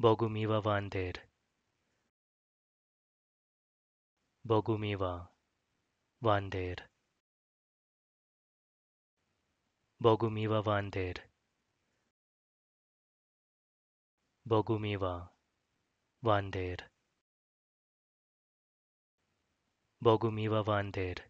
Bogumiła Wander Bogumiła Wander Bogumiła Wander Bogumiła Wander Bogumiła Wander